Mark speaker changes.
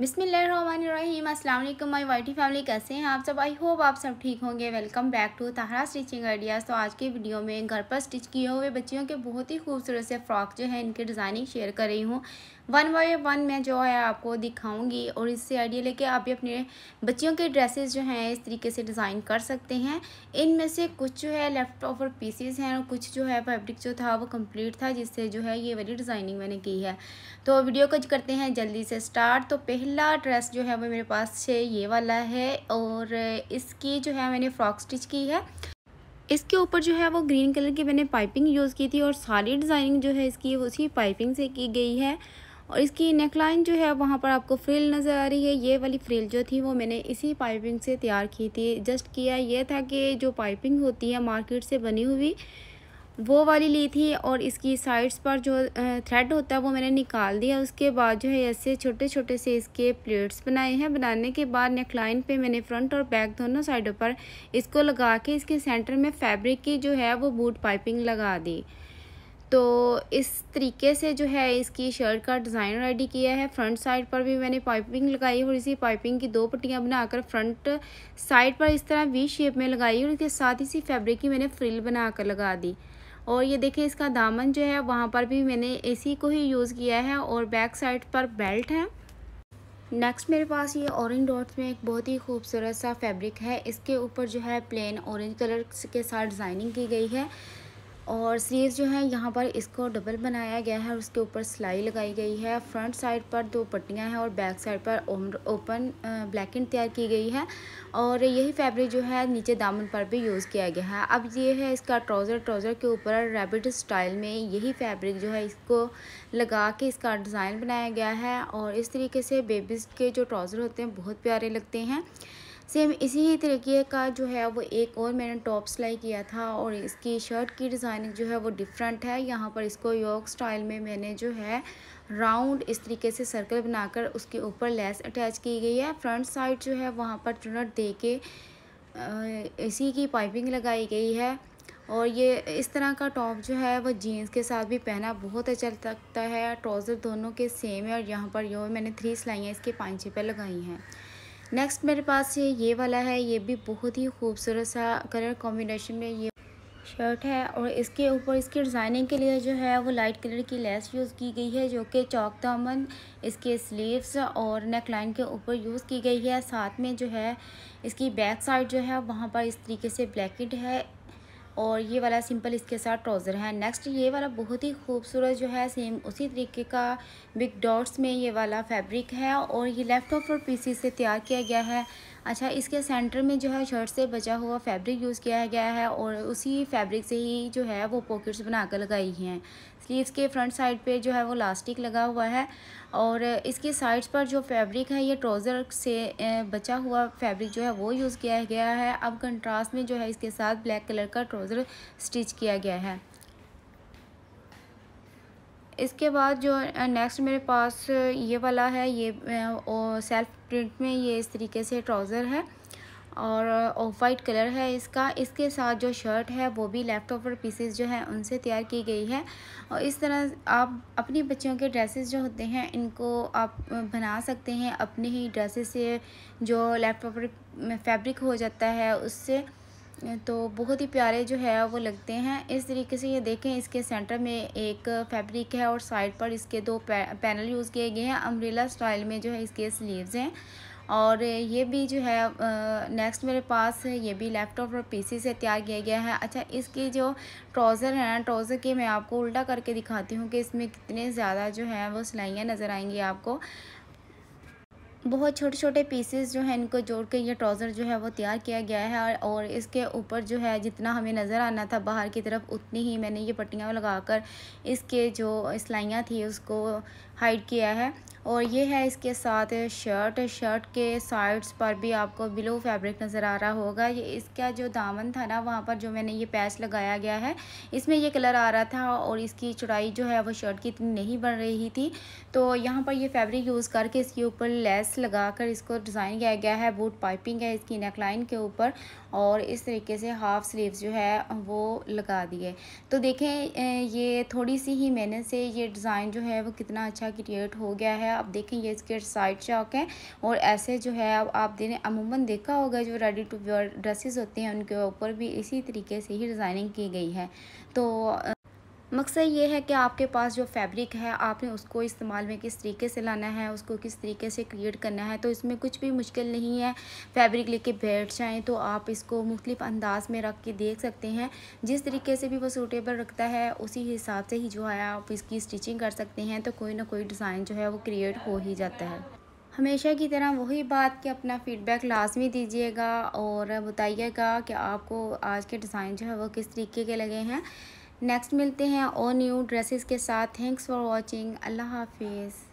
Speaker 1: बिसमीम अल्लाम माई वाइटी फैमिली, कैसे हैं आप सब? आई होप आप सब ठीक होंगे। वेलकम बैक टू तहरा स्टिचिंग आइडियाज़। तो आज के वीडियो में घर पर स्टिच किए हुए बच्चियों के बहुत ही खूबसूरत से फ्रॉक जो है, इनकी डिज़ाइनिंग शेयर कर रही हूँ। वन बाई वन मैं जो है आपको दिखाऊँगी और इससे आइडिया लेके आप भी अपने बच्चियों के ड्रेसेस जो हैं, इस तरीके से डिज़ाइन कर सकते हैं। इनमें से कुछ जो है लेफ़्ट ओवर पीसीस हैं और कुछ जो है फैब्रिक जो था वो कंप्लीट था, जिससे जो है ये वाली डिज़ाइनिंग मैंने की है। तो वीडियो को करते हैं जल्दी से स्टार्ट। तो पहला ड्रेस जो है वो मेरे पास से ये वाला है और इसकी जो है मैंने फ़्रॉक स्टिच की है। इसके ऊपर जो है वो ग्रीन कलर की मैंने पाइपिंग यूज़ की थी और सारी डिज़ाइनिंग जो है इसकी उसी पाइपिंग से की गई है। और इसकी नेकलाइन जो है वहाँ पर आपको फ्रिल नज़र आ रही है। ये वाली फ्रिल जो थी वो मैंने इसी पाइपिंग से तैयार की थी। जस्ट किया ये था कि जो पाइपिंग होती है मार्केट से बनी हुई वो वाली ली थी और इसकी साइड्स पर जो थ्रेड होता है वो मैंने निकाल दिया। उसके बाद जो है ऐसे छोटे छोटे से इसके प्लेट्स बनाए हैं। बनाने के बाद नेकलाइन पे मैंने फ्रंट और बैक दोनों साइडों पर इसको लगा के इसके सेंटर में फैब्रिक की जो है वो बूट पाइपिंग लगा दी। तो इस तरीके से जो है इसकी शर्ट का डिज़ाइन रेडी किया है। फ्रंट साइड पर भी मैंने पाइपिंग लगाई और इसी पाइपिंग की दो पट्टियाँ बनाकर फ्रंट साइड पर इस तरह वी शेप में लगाई और इसके साथ इसी फैब्रिक की मैंने फ्रिल बनाकर लगा दी। और ये देखिए इसका दामन जो है, वहाँ पर भी मैंने इसी को ही यूज़ किया है और बैक साइड पर बेल्ट है। नेक्स्ट मेरे पास ये ऑरेंज डॉट्स में एक बहुत ही खूबसूरत सा फैब्रिक है। इसके ऊपर जो है प्लेन ऑरेंज कलर के साथ डिज़ाइनिंग की गई है। और स्लीव्स जो है, यहाँ पर इसको डबल बनाया गया है और उसके ऊपर सिलाई लगाई गई है। फ्रंट साइड पर दो पट्टियाँ हैं और बैक साइड पर ओपन ब्लैक ब्लैकेंड तैयार की गई है और यही फैब्रिक जो है, नीचे दामन पर भी यूज़ किया गया है। अब ये है इसका ट्राउज़र। ट्राउज़र के ऊपर रैबिट स्टाइल में यही फैब्रिक जो है, इसको लगा के इसका डिज़ाइन बनाया गया है और इस तरीके से बेबीज़ के जो ट्राउज़र होते हैं, बहुत प्यारे लगते हैं। सेम इसी तरीके का जो है वो एक और मैंने टॉप सिलाई किया था और इसकी शर्ट की डिज़ाइनिंग जो है वो डिफरेंट है। यहाँ पर इसको योग स्टाइल में मैंने जो है राउंड इस तरीके से सर्कल बनाकर उसके ऊपर लेस अटैच की गई है। फ्रंट साइड जो है वहाँ पर चुनट दे के इसी की पाइपिंग लगाई गई है। और ये इस तरह का टॉप जो है वो जीन्स के साथ भी पहना बहुत अच्छा लगता है। ट्राउज़र दोनों के सेम है और यहाँ पर जो मैंने थ्री सिलाइयाँ इसके पाँचे पे लगाई हैं। नेक्स्ट मेरे पास ये ये वाला है, ये भी बहुत ही खूबसूरत सा कलर कॉम्बिनेशन में ये शर्ट है और इसके ऊपर, इसके डिज़ाइनिंग के लिए जो है वो लाइट कलर की लेस यूज़ की गई है जो कि चौक दामन इसके स्लीव्स और नेक लाइन के ऊपर यूज़ की गई है। साथ में जो है, इसकी बैक साइड जो है, वहाँ पर इस तरीके से ब्लैकेट है। और ये वाला सिंपल इसके साथ ट्राउज़र है। नेक्स्ट ये वाला बहुत ही खूबसूरत जो है, सेम उसी तरीके का बिग डॉट्स में ये वाला फैब्रिक है और ये लेफ़्ट ऑफ़ पीसी से तैयार किया गया है। अच्छा इसके सेंटर में जो है शर्ट से बचा हुआ फैब्रिक यूज़ किया गया है और उसी फैब्रिक से ही जो है वो पॉकेट्स बनाकर लगाई हैं। स्लीव्स के फ्रंट साइड पे जो है वो लास्टिक लगा हुआ है और इसके साइड्स पर जो फैब्रिक है, ये ट्राउज़र से बचा हुआ फैब्रिक जो है वो यूज़ किया गया है। अब कंट्रास्ट में जो है इसके साथ ब्लैक कलर का ट्राउज़र स्टिच किया गया है। इसके बाद जो नेक्स्ट मेरे पास ये वाला है, ये सेल्फ प्रिंट में ये इस तरीके से ट्राउज़र है। और ऑफ़ वाइट कलर है इसका। इसके साथ जो शर्ट है, वो भी लेफ़्ट ओवर पीसेस जो है, उनसे तैयार की गई है। और इस तरह आप अपनी बच्चियों के ड्रेसेस जो होते हैं, इनको आप बना सकते हैं अपने ही ड्रेसेस से। जो लेफ़्ट ओवर फैब्रिक हो जाता है उससे तो बहुत ही प्यारे जो है वो लगते हैं। इस तरीके से ये देखें, इसके सेंटर में एक फैब्रिक है और साइड पर इसके दो पैनल यूज़ किए गए हैं। अम्ब्रेला स्टाइल में जो है इसके स्लीव्स हैं। और ये भी जो है नेक्स्ट मेरे पास ये भी लैपटॉप और पीसी से तैयार किया गया है। अच्छा इसकी जो ट्राउज़र है ना ट्राउज़र की मैं आपको उल्टा करके दिखाती हूँ कि इसमें कितने ज़्यादा जो है वो सिलाइयाँ नज़र आएँगी आपको। बहुत छोटे छोटे पीसेस जो है, इनको जोड़ के ये ट्राउज़र जो है वो तैयार किया गया है और इसके ऊपर जो है, जितना हमें नज़र आना था बाहर की तरफ़, उतनी ही मैंने ये पट्टियाँ लगाकर इसके जो सिलाइयाँ थी, उसको हाइड किया है। और ये है इसके साथ शर्ट शर्ट के साइड्स पर भी आपको ब्लू फैब्रिक नज़र आ रहा होगा। ये इसका जो दामन था ना, वहाँ पर जो मैंने ये पैच लगाया गया है, इसमें ये कलर आ रहा था और इसकी चौड़ाई जो है वो शर्ट की इतनी नहीं बन रही थी। तो यहाँ पर ये फैब्रिक यूज़ करके इसके ऊपर लेस लगा कर इसको डिज़ाइन किया गया है। बूट पाइपिंग है इसकी नेकलाइन के ऊपर और इस तरीके से हाफ़ स्लीव्स जो है वो लगा दिए। तो देखें ये थोड़ी सी ही मेहनत से ये डिज़ाइन जो है वो कितना अच्छा है क्रिएट हो गया है। आप देखें, ये इसके साइड चौक है और ऐसे जो है अब आप देने, अमूमन देखा होगा जो रेडी टू वेयर ड्रेसेस होते हैं, उनके ऊपर भी इसी तरीके से ही डिज़ाइनिंग की गई है। तो मकसद ये है कि आपके पास जो फैब्रिक है, आपने उसको इस्तेमाल में किस तरीके से लाना है, उसको किस तरीके से क्रिएट करना है तो इसमें कुछ भी मुश्किल नहीं है। फैब्रिक लेके बैठ जाएँ तो आप इसको मुख्तफ अंदाज में रख के देख सकते हैं। जिस तरीके से भी वो सूटेबल रखता है, उसी हिसाब से ही जो है आप इसकी स्टिचिंग कर सकते हैं तो कोई ना कोई डिज़ाइन जो है वो क्रिएट हो ही जाता है। हमेशा की तरह वही बात कि अपना फ़ीडबैक लाजमी दीजिएगा और बताइएगा कि आपको आज के डिज़ाइन जो है वो किस तरीके के लगे हैं। नेक्स्ट मिलते हैं और न्यू ड्रेसेस के साथ. थैंक्स फॉर वॉचिंग अल्लाह हाफिज़.